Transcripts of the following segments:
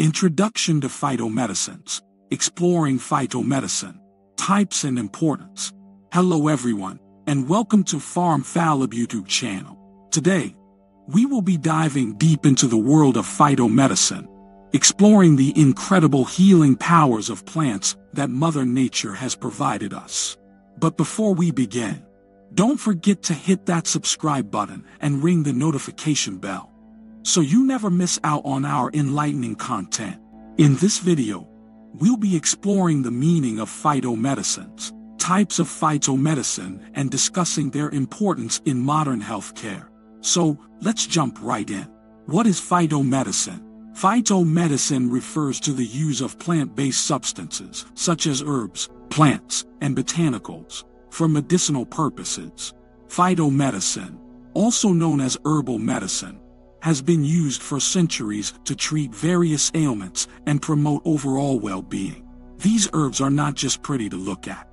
Introduction to Phytomedicines Exploring Phytomedicine Types and Importance. Hello everyone, and welcome to Parm Falab YouTube channel. Today, we will be diving deep into the world of phytomedicine, exploring the incredible healing powers of plants that Mother Nature has provided us. But before we begin, don't forget to hit that subscribe button and ring the notification bell so you never miss out on our enlightening content. In this video, we'll be exploring the meaning of phytomedicines, types of phytomedicine, and discussing their importance in modern healthcare. So, let's jump right in. What is phytomedicine? Phytomedicine refers to the use of plant-based substances, such as herbs, plants, and botanicals, for medicinal purposes. Phytomedicine, also known as herbal medicine, has been used for centuries to treat various ailments and promote overall well-being. These herbs are not just pretty to look at.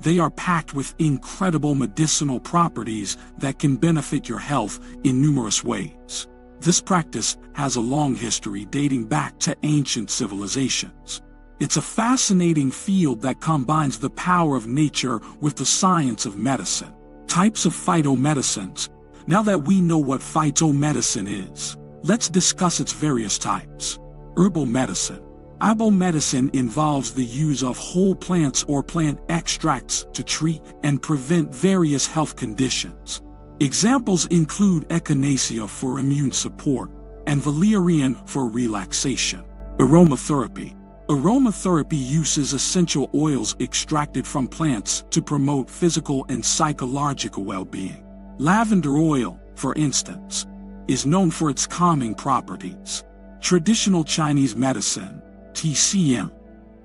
They are packed with incredible medicinal properties that can benefit your health in numerous ways. This practice has a long history dating back to ancient civilizations. It's a fascinating field that combines the power of nature with the science of medicine. Types of phytomedicines now that we know what phytomedicine is, let's discuss its various types. Herbal medicine. Herbal medicine involves the use of whole plants or plant extracts to treat and prevent various health conditions. Examples include echinacea for immune support and valerian for relaxation. Aromatherapy. Aromatherapy uses essential oils extracted from plants to promote physical and psychological well-being. Lavender oil, for instance, is known for its calming properties. Traditional Chinese medicine, TCM.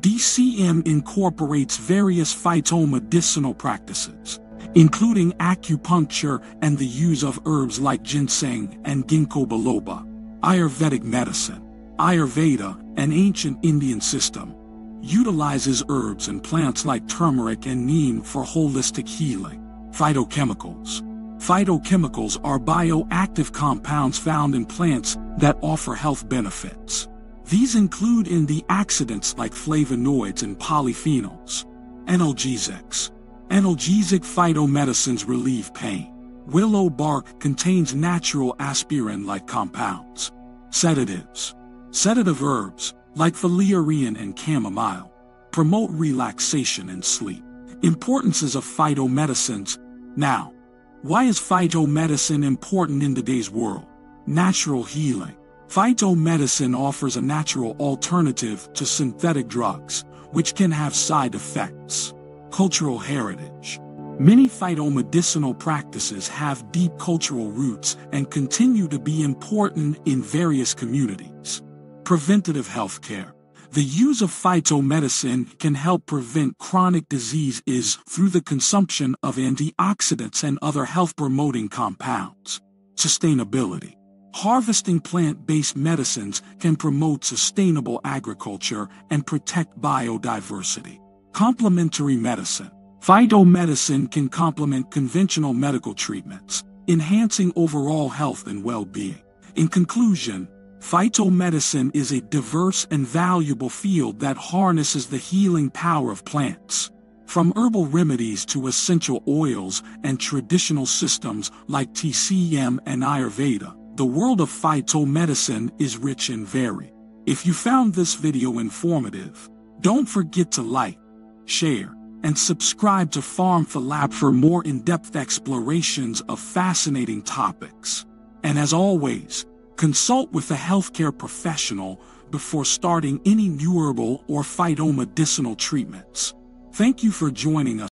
DCM incorporates various phytomedicinal practices, including acupuncture and the use of herbs like ginseng and ginkgo biloba. Ayurvedic medicine. Ayurveda, an ancient Indian system, utilizes herbs and plants like turmeric and neem for holistic healing. Phytochemicals. Phytochemicals are bioactive compounds found in plants that offer health benefits. These include in the antioxidants like flavonoids and polyphenols. Analgesics. Analgesic phytomedicines relieve pain. Willow bark contains natural aspirin-like compounds. Sedatives. Sedative herbs, like valerian and chamomile, promote relaxation and sleep. Importances of phytomedicines. Now, why is phytomedicine important in today's world? Natural healing. Phytomedicine offers a natural alternative to synthetic drugs, which can have side effects. Cultural heritage. Many phytomedicinal practices have deep cultural roots and continue to be important in various communities. Preventative healthcare. The use of phytomedicine can help prevent chronic diseases through the consumption of antioxidants and other health-promoting compounds. Sustainability. Harvesting plant-based medicines can promote sustainable agriculture and protect biodiversity. Complementary medicine. Phytomedicine can complement conventional medical treatments, enhancing overall health and well-being. In conclusion, Phytomedicine is a diverse and valuable field that harnesses the healing power of plants. From herbal remedies to essential oils and traditional systems like TCM and Ayurveda, the world of phytomedicine is rich and varied. If you found this video informative, don't forget to like, share, and subscribe to Parm Falab for more in-depth explorations of fascinating topics. And as always, Consult with a healthcare professional before starting any new herbal or phytomedicinal treatments. Thank you for joining us